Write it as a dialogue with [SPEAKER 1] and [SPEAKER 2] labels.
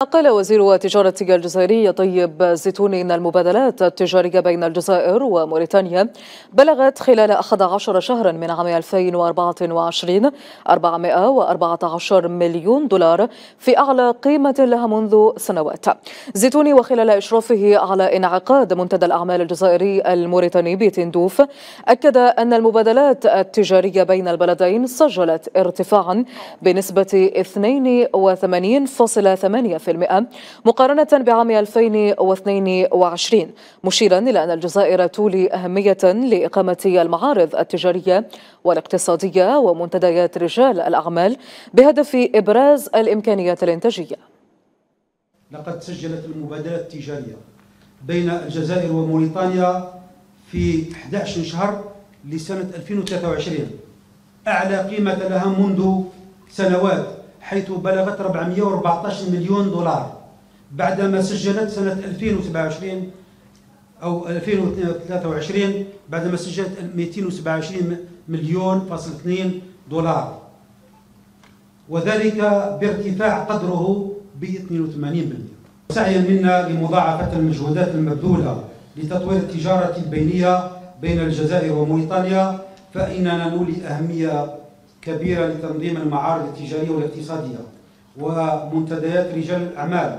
[SPEAKER 1] قال وزير التجارة الجزائري طيب زيتوني أن المبادلات التجارية بين الجزائر وموريتانيا بلغت خلال 11 شهرا من عام 2024 414 مليون دولار في أعلى قيمة لها منذ سنوات. زيتوني وخلال إشرافه على انعقاد منتدى الأعمال الجزائري الموريتاني بتندوف أكد أن المبادلات التجارية بين البلدين سجلت ارتفاعا بنسبة 82.8% مقارنة بعام 2022 مشيرا إلى أن الجزائر تولي أهمية لإقامة المعارض التجارية والاقتصادية ومنتديات رجال الأعمال بهدف إبراز الإمكانيات الإنتاجية.
[SPEAKER 2] لقد سجلت المبادلات التجارية بين الجزائر وموريتانيا في 11 شهر لسنة 2023 أعلى قيمة لها منذ سنوات. حيث بلغت 414 مليون دولار بعدما سجلت سنة 2027 أو 2023 بعدما سجلت 227 مليون فاصل 2 دولار. وذلك بارتفاع قدره ب 82% سعيا منا لمضاعفة المجهودات المبذولة لتطوير التجارة البينية بين الجزائر وموريتانيا فإننا نولي أهمية كبيرة لتنظيم المعارض التجارية والاقتصادية ومنتديات رجال الأعمال.